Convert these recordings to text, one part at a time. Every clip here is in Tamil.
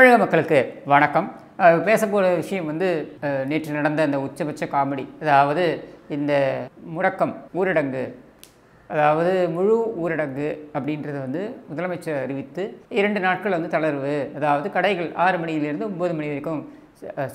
தமிழக மக்களுக்கு வணக்கம். பேசக்கூடிய விஷயம் வந்து நேற்று நடந்த இந்த உச்சபட்ச காமெடி அதாவது இந்த முடக்கம் ஊரடங்கு அதாவது முழு ஊரடங்கு அப்படின்றத வந்து முதலமைச்சர் அறிவித்து இரண்டு நாட்கள் வந்து தளர்வு அதாவது கடைகள் ஆறு மணியிலிருந்து ஒம்பது மணி வரைக்கும்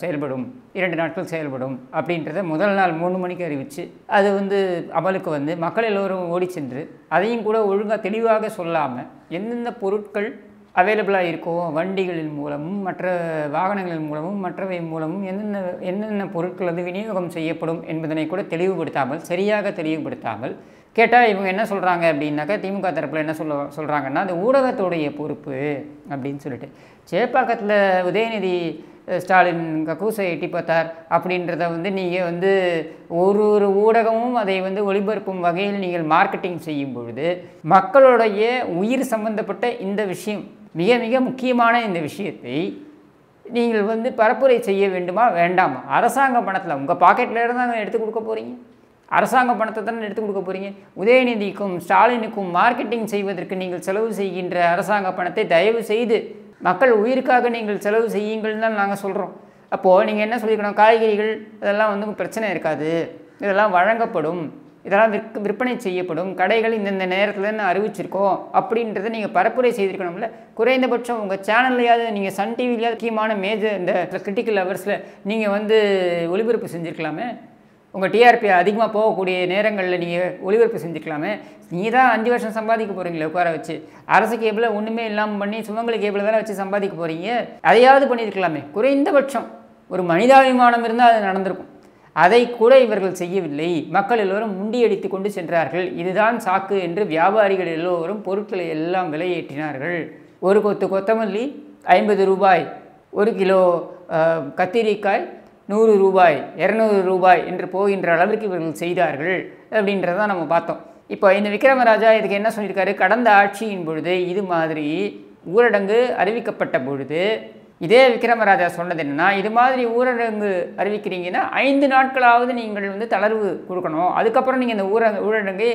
செயல்படும் இரண்டு நாட்கள் செயல்படும் அப்படின்றத முதல் நாள் மூணு மணிக்கு அறிவித்து அது வந்து அமலுக்கு வந்து மக்கள் எல்லோரும் ஓடி சென்று அதையும் கூட ஒழுங்காக தெளிவாக சொல்லாமல் எந்தெந்த பொருட்கள் அவைலபிளாக இருக்கோ வண்டிகளின் மூலமும் மற்ற வாகனங்களின் மூலமும் மற்றவை மூலமும் என்னென்ன என்னென்ன பொருட்கள் வந்து விநியோகம் செய்யப்படும் என்பதனை கூட தெளிவுபடுத்தாமல் சரியாக தெளிவுபடுத்தாமல் கேட்டால் இவங்க என்ன சொல்கிறாங்க அப்படின்னாக்கா திமுக தரப்பில் என்ன சொல்ல சொல்கிறாங்கன்னா அது ஊடகத்துடைய பொறுப்பு அப்படின்னு சொல்லிட்டு. சேப்பாக்கத்தில் உதயநிதி ஸ்டாலின் கக்கூசை எட்டி பார்த்தார் அப்படின்றத வந்து நீங்கள் வந்து ஒரு ஒரு ஊடகமும் அதை வந்து ஒளிபரப்பும் வகையில் நீங்கள் மார்க்கெட்டிங் செய்யும் பொழுது மக்களுடைய உயிர் சம்பந்தப்பட்ட இந்த விஷயம் மிக மிக முக்கியமான இந்த விஷயத்தை நீங்கள் வந்து பரப்புரை செய்ய வேண்டுமா வேண்டாமா? அரசாங்க பணத்தில் உங்கள் பாக்கெட்டில் இருந்தாங்க எடுத்து கொடுக்க போகிறீங்க அரசாங்க பணத்தை தானே எடுத்து கொடுக்க போகிறீங்க உதயநிதிக்கும் ஸ்டாலினுக்கும் மார்க்கெட்டிங் செய்வதற்கு நீங்கள் செலவு செய்கின்ற அரசாங்க பணத்தை தயவு செய்து மக்கள் உயிருக்காக நீங்கள் செலவு செய்யுங்கள் தான் நாங்கள் சொல்கிறோம் அப்போது நீங்கள் என்ன சொல்லிக்கணும் காய்கறிகள் இதெல்லாம் வந்து பிரச்சனை இருக்காது. இதெல்லாம் வழங்கப்படும். இதெல்லாம் விற்க விற்பனை செய்யப்படும். கடைகள் இந்தந்த நேரத்தில் அறிவிச்சிருக்கோம் அப்படின்றத நீங்கள் பரப்புரை செய்திருக்கணும்ல. குறைந்தபட்சம் உங்கள் சேனல்லையாவது நீங்கள் சன் டிவிலையாவது முக்கியமான மேஜர் இந்த கிரிட்டிக்கல் ஹவர்ஸில் நீங்கள் வந்து ஒளிபரப்பு செஞ்சுருக்கலாமே. உங்கள் டிஆர்பி அதிகமாக போகக்கூடிய நேரங்களில் நீங்கள் ஒளிபரப்பு செஞ்சுக்கலாமே நீ தான் அஞ்சு வருஷம் சம்பாதிக்க போகிறீங்களே உட்கார வச்சு. அரசு கேபிளை ஒன்றுமே இல்லாமல் பண்ணி சுமங்கலி கேபிளை தானே வச்சு சம்பாதிக்க போகிறீங்க அதையாவது பண்ணியிருக்கலாமே குறைந்தபட்சம் ஒரு மனிதாபிமானம் இருந்தால் அது நடந்திருக்கும். அதை கூட இவர்கள் செய்யவில்லை. மக்கள் எல்லோரும் முண்டியடித்து கொண்டு சென்றார்கள். இதுதான் சாக்கு என்று வியாபாரிகள் எல்லோரும் பொருட்களை எல்லாம் விலையேற்றினார்கள். ஒரு கொத்து கொத்தமல்லி ஐம்பது ரூபாய் ஒரு கிலோ கத்திரிக்காய் நூறு ரூபாய் இரநூறு ரூபாய் என்று போகின்ற அளவிற்கு இவர்கள் செய்தார்கள் அப்படின்றத நம்ம பார்த்தோம். இப்போ இந்த விக்ரமராஜா இதுக்கு என்ன சொல்லியிருக்காரு? கடந்த ஆட்சியின் பொழுது இது மாதிரி ஊரடங்கு அறிவிக்கப்பட்ட பொழுது இதே விக்ரமராஜா சொன்னது என்னென்னா இது மாதிரி ஊரடங்கு அறிவிக்கிறீங்கன்னா ஐந்து நாட்களாவது நீங்கள் வந்து தளர்வு கொடுக்கணும். அதுக்கப்புறம் நீங்கள் இந்த ஊர ஊரடங்கை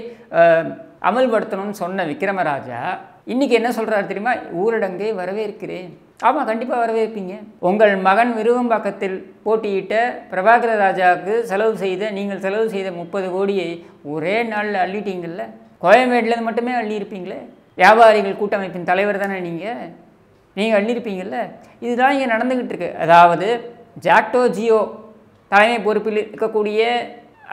அமல்படுத்தணும்னு சொன்ன விக்ரமராஜா இன்றைக்கி என்ன சொல்கிறாரு தெரியுமா? ஊரடங்கை வரவேற்கிறேன். ஆமாம் கண்டிப்பாக வரவேற்பீங்க. உங்கள் மகன் விருவம்பாக்கத்தில் போட்டியிட்ட பிரபாகர ராஜாவுக்கு செலவு செய்த நீங்கள் செலவு செய்த முப்பது கோடியை ஒரே நாளில் அள்ளிட்டீங்கள்ல கோயம்பேட்டில் மட்டுமே அள்ளியிருப்பீங்களே? வியாபாரிகள் கூட்டமைப்பின் தலைவர் தானே நீங்கள் நீங்கள் அள்ளியிருப்பீங்கல்ல இதுதான் இங்கே நடந்துக்கிட்டு இருக்கு. அதாவது ஜாக்டோ ஜியோ தலைமை பொறுப்பில் இருக்கக்கூடிய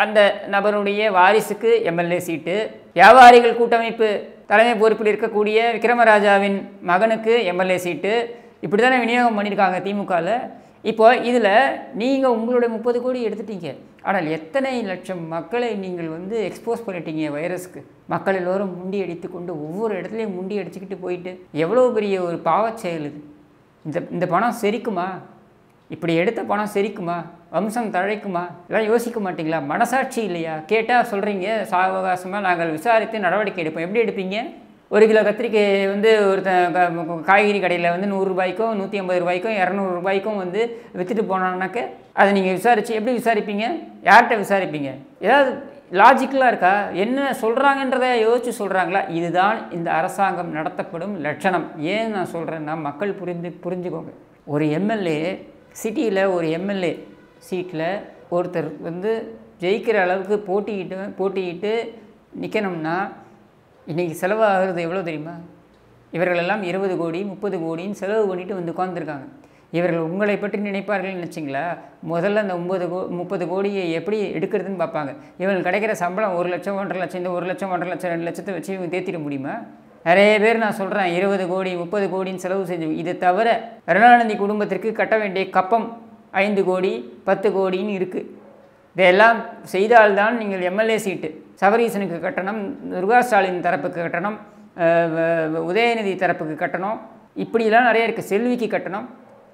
அந்த நபருடைய வாரிசுக்கு எம்எல்ஏ சீட்டு வியாபாரிகள் கூட்டமைப்பு தலைமை பொறுப்பில் இருக்கக்கூடிய விக்ரமராஜாவின் மகனுக்கு எம்எல்ஏ சீட்டு இப்படி தானே விநியோகம் பண்ணியிருக்காங்க திமுகவில் இப்போ இதில் நீங்கள் உங்களுடைய முப்பது கோடி எடுத்துட்டீங்க. ஆனால் எத்தனை லட்சம் மக்களை நீங்கள் வந்து எக்ஸ்போஸ் பண்ணிட்டீங்க வைரஸ்க்கு? மக்கள் எல்லோரும் முண்டி அடித்து கொண்டு ஒவ்வொரு இடத்துலையும் முண்டி அடிச்சுக்கிட்டு போயிட்டு. எவ்வளோ பெரிய ஒரு பாவச் செயல் இது? இந்த இந்த பணம் செரிக்குமா? இப்படி எடுத்த பணம் செரிக்குமா? வம்சம் தழைக்குமா? இதெல்லாம் யோசிக்க மாட்டீங்களா? மனசாட்சி இல்லையா? கேட்டால் சொல்கிறீங்க சாவகாசமாக நாங்கள் விசாரித்து நடவடிக்கை எடுப்போம். எப்படி எடுப்பீங்க? ஒரு கிலோ கத்திரிக்காய் வந்து ஒரு காய்கறி கடையில் வந்து நூறுரூபாய்க்கும் நூற்றி ஐம்பது ரூபாய்க்கும் இரநூறுபாய்க்கும் வந்து விற்றுட்டு போனோம்னாக்க அதை நீங்கள் விசாரித்து எப்படி விசாரிப்பீங்க? யார்கிட்ட விசாரிப்பீங்க? ஏதாவது லாஜிக்கலாக இருக்கா? என்ன சொல்கிறாங்கன்றதை யோசித்து சொல்கிறாங்களா இதுதான் இந்த அரசாங்கம் நடத்தப்படும் லட்சணம். ஏன் நான் சொல்கிறேன்னா மக்கள் புரிந்து புரிஞ்சுக்கோங்க. ஒரு எம்எல்ஏ சிட்டியில் ஒரு எம்எல்ஏ சீட்டில் ஒருத்தர் வந்து ஜெயிக்கிற அளவுக்கு போட்டியிட்டு போட்டியிட்டு நிற்கணும்னா இன்றைக்கி செலவாகிறது எவ்வளோ தெரியுமா? இவர்களெல்லாம் இருபது கோடி முப்பது கோடின்னு செலவு பண்ணிவிட்டு வந்து உட்காந்துருக்காங்க இவர்கள் உங்களை பற்றி நினைப்பார்கள் நினச்சிங்களா? முதல்ல அந்த ஒம்பது கோ முப்பது கோடியை எப்படி எடுக்கிறதுன்னு பார்ப்பாங்க. இவங்களுக்கு கிடைக்கிற சம்பளம் ஒரு லட்சம் ஒன்றரை லட்சம் இந்த ஒரு லட்சம் ஒன்றரை லட்சம் ரெண்டு லட்சத்தை வச்சு இவங்க தேத்திட முடியுமா? நிறைய பேர் நான் சொல்கிறேன் இருபது கோடி முப்பது கோடின்னு செலவு செஞ்சு இது தவிர கருணாநிதி குடும்பத்திற்கு கட்ட வேண்டிய கப்பம் ஐந்து கோடி பத்து கோடின்னு இருக்குது இதையெல்லாம் செய்தால்தான் நீங்கள் எம்எல்ஏ சீட்டு. சவரீசனுக்கு கட்டணம் துர்கா ஸ்டாலின் தரப்புக்கு கட்டணம் வ- உதயநிதி தரப்புக்கு கட்டணம். இப்படிலாம் நிறைய இருக்குது செல்விக்கு கட்டணம்.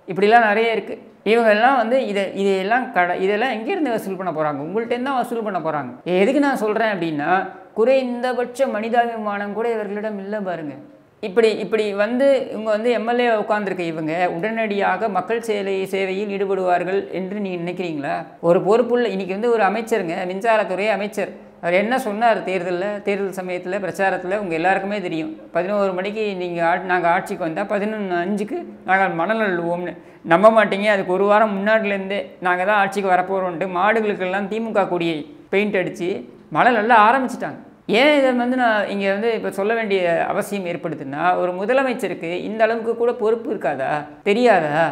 இப்படிலாம் நிறைய இருக்குது இவங்கெல்லாம் வந்து இதை இதையெல்லாம் கட இதெல்லாம் எங்கேருந்து வசூல் பண்ண போகிறாங்க உங்கள்கிட்ட தான் வசூல் பண்ண போகிறாங்க எதுக்கு நான் சொல்கிறேன் அப்படின்னா குறைந்தபட்ச மனிதாபிமானம் கூட இவர்களிடம் இல்லை பாருங்கள் இப்படி இப்படி வந்து இவங்க வந்து எம்எல்ஏ உட்காந்துருக்க இவங்க உடனடியாக மக்கள் சேவை சேவையில் ஈடுபடுவார்கள் என்று நீங்கள் நினைக்கிறீங்களா? ஒரு பொறுப்புள்ள இன்றைக்கி வந்து ஒரு அமைச்சருங்க மின்சாரத்துறை அமைச்சர். அவர் என்ன சொன்னார் தேர்தலில் தேர்தல் சமயத்தில் பிரச்சாரத்தில் உங்கள் எல்லாருக்குமே தெரியும். பதினோரு மணிக்கு நீங்கள் ஆட் நாங்கள் ஆட்சிக்கு வந்தால் பதினொன்று அஞ்சுக்கு நாங்கள் மணல் அள்ளுவோம்னு. நம்ப மாட்டீங்க. அதுக்கு ஒரு வாரம் முன்னாடிலேருந்தே நாங்கள் தான் ஆட்சிக்கு வரப்போகிறோன்ட்டு மாடுகளுக்கெல்லாம் திமுக கொடியை பெயிண்ட் அடித்து மணல் அள்ள ஆரம்பிச்சிட்டாங்க. ஏன் இதை வந்து நான் இங்கே வந்து இப்போ சொல்ல வேண்டிய அவசியம் ஏற்படுதுன்னா ஒரு முதலமைச்சருக்கு இந்த அளவுக்கு கூட பொறுப்பு இருக்காதா? தெரியாதா?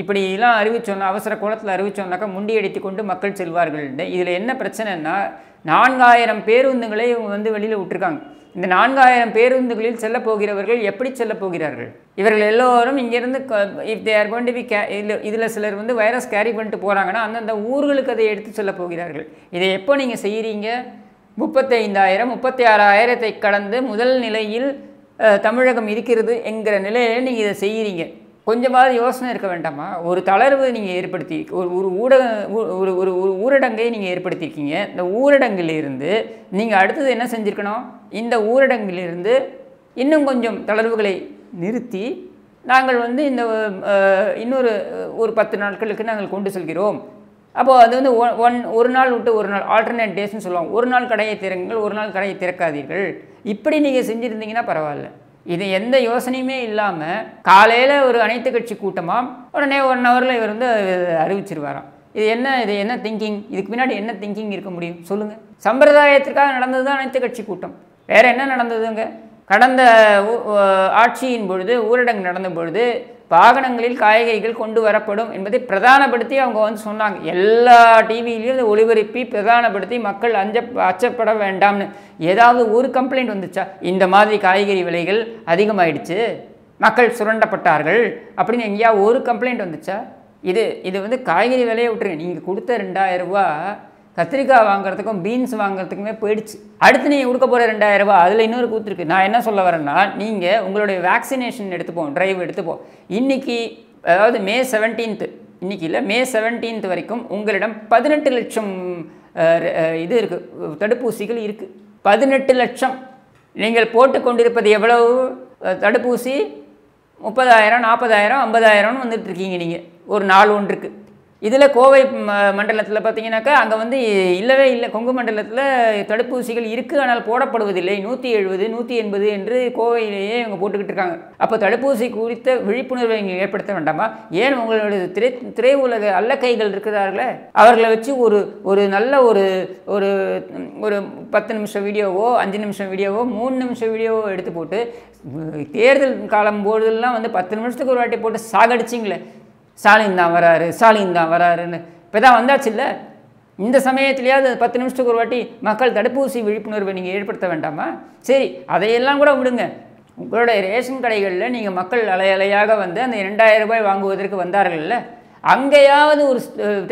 இப்படிலாம் அறிவிச்சோன்னா அவசர கோலத்தில் அறிவிச்சோன்னாக்கா முண்டியடித்து கொண்டு மக்கள் செல்வார்கள் இதில் என்ன பிரச்சனைன்னா நான்காயிரம் பேருந்துகளை இவங்க வந்து வெளியில் விட்டுருக்காங்க. இந்த நான்காயிரம் பேருந்துகளில் செல்ல போகிறவர்கள் எப்படி செல்ல போகிறார்கள்? இவர்கள் எல்லோரும் இங்கேருந்து if they are going to B கே இதில் இதில் சிலர் வந்து வைரஸ் கேரி பண்ணிட்டு போகிறாங்கன்னா அந்தந்த ஊர்களுக்கு அதை எடுத்து செல்ல போகிறார்கள். இதை எப்போ நீங்கள் செய்கிறீங்க முப்பத்தைந்தாயிரம் முப்பத்தி ஆறாயிரத்தை கடந்து முதல் நிலையில் தமிழகம் இருக்கிறது என்கிற நிலையில் நீங்கள் இதை செய்கிறீங்க கொஞ்சமாவது யோசனை இருக்க வேண்டாமா? ஒரு தளர்வு நீங்கள் ஏற்படுத்தி ஒரு ஒரு ஊடக ஒரு ஒரு ஒரு ஊரடங்கை நீங்கள் ஏற்படுத்தியிருக்கீங்க. இந்த ஊரடங்கிலிருந்து நீங்கள் அடுத்தது என்ன செஞ்சுருக்கணும்? இந்த ஊரடங்கிலிருந்து இன்னும் கொஞ்சம் தளர்வுகளை நிறுத்தி நாங்கள் வந்து இந்த இன்னொரு ஒரு பத்து நாட்களுக்கு நாங்கள் கொண்டு செல்கிறோம். அப்போது அது வந்து ஒன் ஒரு நாள் விட்டு ஒரு நாள் ஆல்டர்னேட் டேஸ்ன்னு சொல்லுவாங்க. ஒரு நாள் கடையை திறங்கள் ஒரு நாள் கடையை திறக்காதீர்கள். இப்படி நீங்கள் செஞ்சுருந்தீங்கன்னா பரவாயில்ல. இது எந்த யோசனையுமே இல்லாமல் காலையில் ஒரு அனைத்து கட்சி கூட்டமாக உடனே ஒன் ஹவரில் இவர் வந்து அறிவிச்சிருவாராம். இது என்ன இது என்ன திங்கிங் இதுக்கு பின்னாடி என்ன திங்கிங் இருக்க முடியும்? சொல்லுங்கள் சம்பிரதாயத்திற்காக நடந்தது தான் அனைத்து கட்சி கூட்டம். வேறு என்ன நடந்ததுங்க? கடந்த ஊ- ஆட்சியின் பொழுது ஊரடங்கு நடந்த பொழுது வாகனங்களில் காய்கறிகள் கொண்டு வரப்படும் என்பதை பிரதானப்படுத்தி அவங்க வந்து சொன்னாங்க. எல்லா டிவிலையும் ஒளிபரப்பி பிரதானப்படுத்தி மக்கள் அஞ்ச அச்சப்பட வேண்டாம்னு. ஏதாவது ஒரு கம்ப்ளைண்ட் வந்துச்சா? இந்த மாதிரி காய்கறி விலைகள் அதிகமாயிடுச்சு. மக்கள் சுரண்டப்பட்டார்கள். அப்படின்னு எங்கேயா ஒரு கம்ப்ளைண்ட் வந்துச்சா? இது இது வந்து காய்கறி விலையை விட்டுருங்க. நீங்கள் கொடுத்த ரெண்டாயிரம் ரூபா கத்திரிக்காய் வாங்குறதுக்கும் பீன்ஸ் வாங்குறதுக்குமே போயிடுச்சு. அடுத்து நீங்கள் கொடுக்க போகிற ரெண்டாயிரம் ரூபாய் அதில் இன்னொரு கூத்துருக்கு நான் என்ன சொல்ல வரேன்னா நீங்கள் உங்களுடைய வேக்சினேஷன் எடுத்துப்போம் ட்ரைவ் எடுத்துப்போம் இன்னைக்கு அதாவது மே செவன்டீன்த்து இன்றைக்கி இல்லை மே செவன்டீன்த் வரைக்கும் உங்களிடம் பதினெட்டு லட்சம் இது இருக்குது தடுப்பூசிகள் இருக்குது பதினெட்டு லட்சம். நீங்கள் போட்டு கொண்டிருப்பது எவ்வளவு? தடுப்பூசி முப்பதாயிரம் நாற்பதாயிரம் ஐம்பதாயிரம்னு வந்துட்டு இருக்கீங்க நீங்கள் ஒரு நாள் ஒன்றுக்கு. இதில் கோவை மண்டலத்தில் பார்த்தீங்கன்னாக்கா அங்கே வந்து இல்லவே இல்லை. கொங்கு மண்டலத்தில் தடுப்பூசிகள் இருக்குது ஆனால் போடப்படுவதில்லை. நூற்றி எழுபது நூற்றி எண்பது என்று கோவையிலேயே இவங்க போட்டுக்கிட்டு இருக்காங்க. அப்போ தடுப்பூசி குறித்த விழிப்புணர்வை நீங்கள் ஏற்படுத்த வேண்டாமா? ஏன் உங்களுடைய திரை திரையுலக அல்லக்கைகள் இருக்கிறார்களே அவர்களை வச்சு ஒரு ஒரு நல்ல ஒரு ஒரு ஒரு பத்து நிமிஷம் வீடியோவோ அஞ்சு நிமிஷம் வீடியோவோ மூணு நிமிஷம் வீடியோவோ எடுத்து போட்டு தேர்தல் காலம் போதெல்லாம் வந்து பத்து நிமிஷத்துக்கு ஒரு வாட்டி போட்டு சாகடிச்சிங்களே. ஸ்டாலின் தான் வராரு ஸ்டாலின் தான் வராருன்னு. இப்போ தான் வந்தாச்சு இல்லை இந்த சமயத்துலையாவது பத்து நிமிஷத்துக்கு ஒரு வாட்டி மக்கள் தடுப்பூசி விழிப்புணர்வை நீங்கள் ஏற்படுத்த வேண்டாமா? சரி அதையெல்லாம் கூட விடுங்க. உங்களுடைய ரேஷன் கடைகளில் நீங்கள் மக்கள் அலை அலையாக வந்து அந்த ரெண்டாயிரம் ரூபாய் வாங்குவதற்கு வந்தார்கள்ல? அங்கேயாவது ஒரு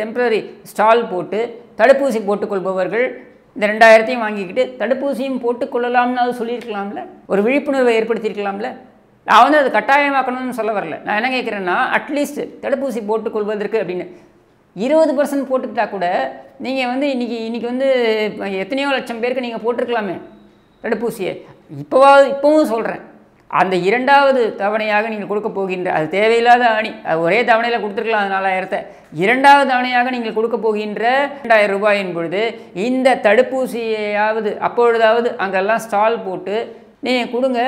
டெம்பரரி ஸ்டால் போட்டு தடுப்பூசி போட்டுக்கொள்பவர்கள் இந்த ரெண்டாயிரத்தையும் வாங்கிக்கிட்டு தடுப்பூசியும் போட்டுக்கொள்ளலாம்னு அது சொல்லியிருக்கலாம்ல? ஒரு விழிப்புணர்வை ஏற்படுத்தியிருக்கலாம்ல? நான் வந்து அது கட்டாயமாக்கணும்னு சொல்ல வரல. நான் என்ன கேட்குறேன்னா அட்லீஸ்ட் தடுப்பூசி போட்டுக்கொள்வதற்கு அப்படின்னு. இருபது பர்சன்ட் போட்டுக்கிட்டா கூட நீங்கள் வந்து இன்றைக்கி இன்றைக்கி வந்து எத்தனையோ லட்சம் பேருக்கு நீங்கள் போட்டிருக்கலாமே தடுப்பூசியை. இப்போவாவது இப்போவும் சொல்கிறேன் அந்த இரண்டாவது தவணையாக நீங்கள் கொடுக்க போகின்ற அது தேவையில்லாத அணி அது ஒரே தவணையில் கொடுத்துருக்கலாம் அது நாலாயிரத்தை. இரண்டாவது தவணையாக நீங்கள் கொடுக்க போகின்ற ரெண்டாயிரம் ரூபாயின் பொழுது இந்த தடுப்பூசியையாவது அப்பொழுதாவது அங்கெல்லாம் ஸ்டால் போட்டு நீங்கள் கொடுங்க.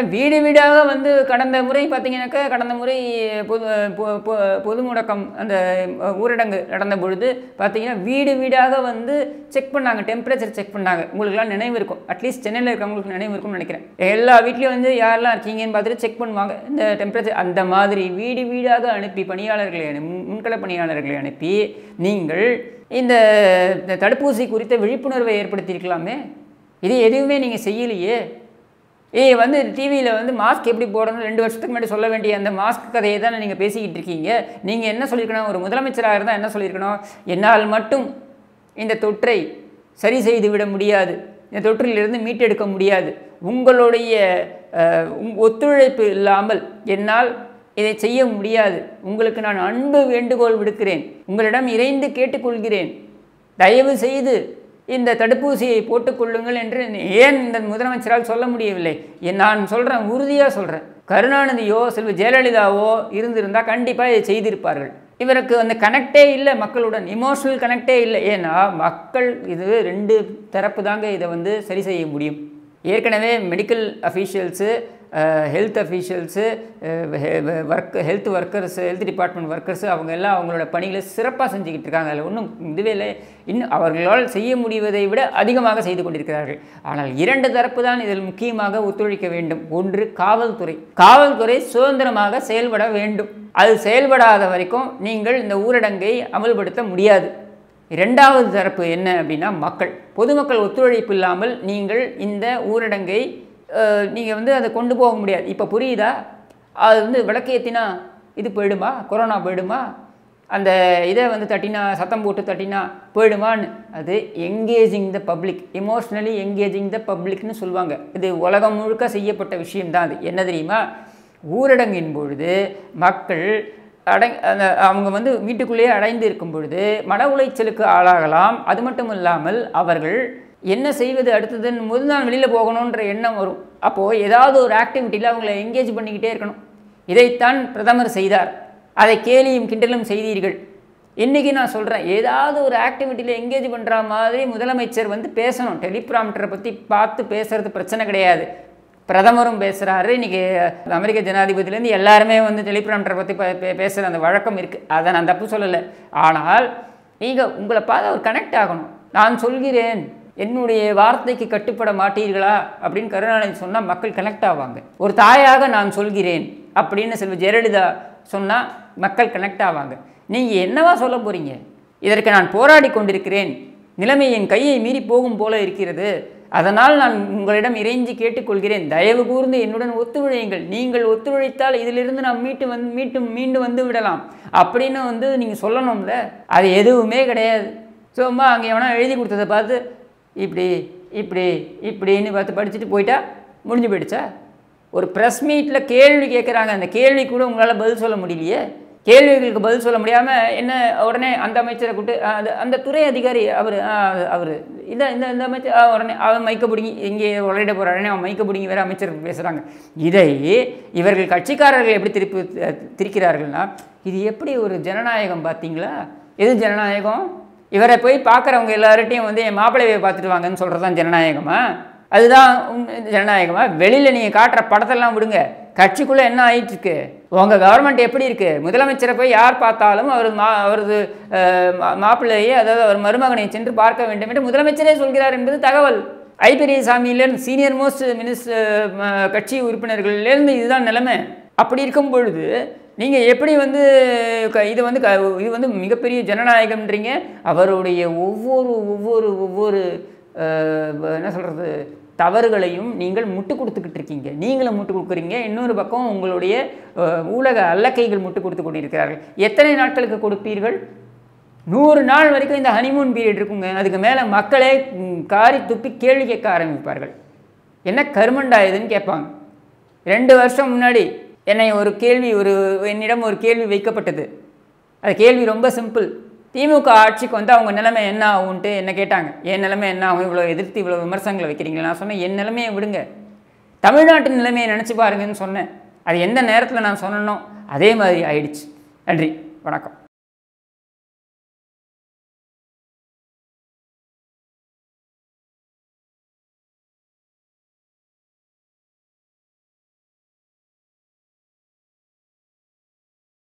வீடு வீடாக வந்து கடந்த முறை பார்த்தீங்கன்னாக்கா கடந்த முறை பொது பொ- பொ- பொது முடக்கம் அந்த ஊரடங்கு நடந்த பொழுது பார்த்தீங்கன்னா வீடு வீடாக வந்து செக் பண்ணாங்க டெம்பரேச்சர் செக் பண்ணாங்க. உங்களுக்குலாம் நினைவு இருக்கும். அட்லீஸ்ட் சென்னையில் இருக்கவங்களுக்கு நினைவு இருக்கும்னு நினைக்கிறேன். எல்லா வீட்லேயும் வந்து யாரெல்லாம் இருக்கீங்கன்னு பார்த்துட்டு செக் பண்ணுவாங்க. இந்த டெம்பரேச்சர் அந்த மாதிரி வீடு வீடாக அனுப்பி பணியாளர்களை அனு முன்கள பணியாளர்களை அனுப்பி நீங்கள் இந்த இந்த தடுப்பூசி குறித்த விழிப்புணர்வை ஏற்படுத்தியிருக்கலாமே? இது எதுவுமே நீங்கள் செய்யலையே? ஏய் வந்து டிவியில் வந்து மாஸ்க் எப்படி போடணும் ரெண்டு வருஷத்துக்கு முன்னாடி சொல்ல வேண்டிய அந்த மாஸ்க் கதையை தானே நீங்கள் பேசிக்கிட்டு இருக்கீங்க. நீங்கள் என்ன சொல்லியிருக்கணும் ஒரு முதலமைச்சராக இருந்தால் என்ன சொல்லியிருக்கணும் என்னால் மட்டும் இந்த தொற்றை சரி செய்து விட முடியாது. இந்த தொற்றிலிருந்து மீட்டெடுக்க முடியாது. உங்களுடைய உங்- ஒத்துழைப்பு இல்லாமல் என்னால் இதை செய்ய முடியாது. உங்களுக்கு நான் அன்பு வேண்டுகோள் விடுக்கிறேன். உங்களிடம் இறைந்து கேட்டுக்கொள்கிறேன். தயவு செய்து இந்த தடுப்பூசியை போட்டுக்கொள்ளுங்கள் என்று ஏன் இந்த முதலமைச்சரால் சொல்ல முடியவில்லை? நான் சொல்கிறேன் உறுதியாக சொல்கிறேன் கருணாநிதியோ செல்வி ஜெயலலிதாவோ இருந்திருந்தால் கண்டிப்பாக இதை செய்திருப்பார்கள். இவருக்கு அந்த கனெக்டே இல்லை மக்களுடன் இமோஷனல் கனெக்டே இல்லை. ஏன்னா மக்கள் இது ரெண்டு தரப்பு தாங்க இதை வந்து சரி செய்ய முடியும். ஏற்கனவே medical officials health officials work health workers health department workers அவங்க எல்லாம் அவங்களோட பணிகளை சிறப்பாக செஞ்சுக்கிட்டு இருக்காங்க. அதில் ஒன்றும் இதுவே இல்லை. இன்னும் அவர்களால் செய்ய முடிவதை விட அதிகமாக செய்து கொண்டிருக்கிறார்கள். ஆனால் இரண்டு தரப்பு தான் இதில் முக்கியமாக ஒத்துழைக்க வேண்டும். ஒன்று காவல்துறை. காவல்துறை சுதந்திரமாக செயல்பட வேண்டும். அது செயல்படாத வரைக்கும் நீங்கள் இந்த ஊரடங்கை அமல்படுத்த முடியாது. இரண்டாவது தரப்பு என்ன அப்படின்னா மக்கள். பொதுமக்கள் ஒத்துழைப்பு இல்லாமல் நீங்கள் இந்த ஊரடங்கை நீங்கள் வந்து அதை கொண்டு போக முடியாது. இப்போ புரியுதா? அது வந்து விளக்கேற்றினா இது போயிடுமா? கொரோனா போயிடுமா? அந்த இதை வந்து தட்டினா சத்தம் போட்டு தட்டினா போயிடுமான்னு. அது engaging the public emotionally engaging the பப்ளிக்னு சொல்லுவாங்க. இது உலகம் முழுக்க செய்யப்பட்ட விஷயம்தான் அது. என்ன தெரியுமா? ஊரடங்கின் பொழுது மக்கள் அடங் அந்த அவங்க வந்து வீட்டுக்குள்ளேயே அடைந்து இருக்கும் பொழுது மன உளைச்சலுக்கு ஆளாகலாம். அது மட்டும் இல்லாமல் அவர்கள் என்ன செய்வது அடுத்ததுன்னு போது நான் வெளியில் போகணுன்ற எண்ணம் வரும். அப்போது ஏதாவது ஒரு ஆக்டிவிட்டியில் அவங்கள எங்கேஜ் பண்ணிக்கிட்டே இருக்கணும். இதைத்தான் பிரதமர் செய்தார். அதை கேலியும் கிண்டலும் செய்தீர்கள். இன்றைக்கி நான் சொல்கிறேன் ஏதாவது ஒரு ஆக்டிவிட்டியில் எங்கேஜ் பண்ணுற மாதிரி முதலமைச்சர் வந்து பேசணும். டெலிப்ராம்டரை பற்றி பார்த்து பேசுகிறது பிரச்சனை கிடையாது. பிரதமரும் பேசுகிறாரு இன்றைக்கி அமெரிக்க ஜனாதிபதியிலேருந்து எல்லாருமே வந்து டெலிபிராம்டரை பற்றி பேசுகிற அந்த வழக்கம் இருக்குது அதை நான் தப்பு சொல்லலை. ஆனால் நீங்கள் உங்களை பார்த்து அவர் கனெக்ட் ஆகணும். நான் சொல்கிறேன். என்னுடைய வார்த்தைக்கு கட்டுப்பட மாட்டீர்களா? அப்படின்னு கருணாநிதி சொன்னால் மக்கள் கனெக்ட் ஆவாங்க. ஒரு தாயாக நான் சொல்கிறேன் அப்படின்னு செல்வ ஜெயலலிதா சொன்னால் மக்கள் கனெக்ட் ஆவாங்க. நீங்கள் என்னவா சொல்ல போகிறீங்க இதற்கு நான் போராடி கொண்டிருக்கிறேன். நிலைமை என் கையை மீறி போகும் போல இருக்கிறது. அதனால் நான் உங்களிடம் இறைஞ்சி கேட்டுக்கொள்கிறேன். தயவு கூர்ந்து என்னுடன் ஒத்துழையுங்கள். நீங்கள் ஒத்துழைத்தால் இதிலிருந்து நாம் மீட்டு வந்து மீட்டு மீண்டு வந்து விடலாம். அப்படின்னு வந்து நீங்கள் சொல்லணும்ல. அது எதுவுமே கிடையாது. சும்மா அங்கே எவனா எழுதி கொடுத்ததை பார்த்து இப்படி இப்படி இப்படின்னு பார்த்து படிச்சுட்டு போயிட்டா முடிஞ்சு போயிடுச்சா? ஒரு ப்ரெஸ் மீட்டில் கேள்வி கேட்குறாங்க அந்த கேள்வி கூட உங்களால் பதில் சொல்ல முடியலையே. கேள்விகளுக்கு பதில் சொல்ல முடியாமல் என்ன உடனே அந்த அமைச்சரை கூப்பிட்டு அந்த அந்த துறை அதிகாரி அவர் அவர் இந்த இந்த இந்த அமைச்சர் உடனே அவன் மைக்க பிடிங்கி இங்கே உரையிட போகிற உடனே அவன் மைக்க பிடிங்கி வேறு அமைச்சர் பேசுகிறாங்க இதை இவர்கள் கட்சிக்காரர்கள் எப்படி திருப்பி திரிக்கிறார்கள்னா இது எப்படி ஒரு ஜனநாயகம் பார்த்தீங்களா எது ஜனநாயகம்? இவரை போய் பார்க்குறவங்க எல்லார்ட்டையும் வந்து என் மாப்பிள்ளையை பார்த்துட்டு வாங்கன்னு சொல்கிறது தான் ஜனநாயகமா? அதுதான் ஜனநாயகமா? வெளியில் நீங்கள் காட்டுற படத்தெல்லாம் விடுங்க. கட்சிக்குள்ளே என்ன ஆயிட்டுருக்கு? உங்கள் கவர்மெண்ட் எப்படி இருக்குது முதலமைச்சரை போய் யார் பார்த்தாலும் அவர் மா அவரது மா- மாப்பிள்ளையை அதாவது அவர் மருமகனை சென்று பார்க்க வேண்டும் என்று முதலமைச்சரே சொல்கிறார் என்பது தகவல். ஐ பெரியசாமியிலேருந்து சீனியர் மோஸ்ட் மினிஸ்டர் கட்சி உறுப்பினர்கள்லேருந்து இதுதான் நிலைமை. அப்படி இருக்கும் பொழுது நீங்கள் எப்படி வந்து க இது வந்து க இது வந்து மிகப்பெரிய ஜனநாயகம்ன்றீங்க? அவருடைய ஒவ்வொரு ஒவ்வொரு ஒவ்வொரு என்ன சொல்கிறது தவறுகளையும் நீங்கள் முட்டு கொடுத்துக்கிட்டு இருக்கீங்க. நீங்களும் முட்டு கொடுக்குறீங்க. இன்னொரு பக்கம் உங்களுடைய ஊலக அல்லக்கைகள் முட்டு கொடுத்து கொண்டிருக்கிறார்கள். எத்தனை நாட்களுக்கு கொடுப்பீர்கள்? நூறு நாள் வரைக்கும் இந்த ஹனிமூன் பீரியட் இருக்குங்க. அதுக்கு மேலே மக்களே காரி துப்பி கேள்வி கேட்க ஆரம்பிப்பார்கள். என்ன கருமண்டா இதுன்னு கேட்பாங்க. ரெண்டு வருஷம் முன்னாடி என்னை ஒரு கேள்வி ஒரு என்னிடம் ஒரு கேள்வி வைக்கப்பட்டது. அது கேள்வி ரொம்ப சிம்பிள் திமுக ஆட்சிக்கு வந்து அவங்க நிலைமை என்ன ஆகும்ன்ட்டு என்ன கேட்டாங்க? என் நிலைமை என்ன ஆகும்? இவ்வளோ எதிர்த்து இவ்வளோ விமர்சனங்களை வைக்கிறீங்களா? நான் சொன்னேன் என் நிலைமையை விடுங்க. தமிழ்நாட்டு நிலைமையை நினச்சி பாருங்கன்னு சொன்னேன். அது எந்த நேரத்தில் நான் சொன்னனோ அதே மாதிரி ஆயிடுச்சு. நன்றி வணக்கம்.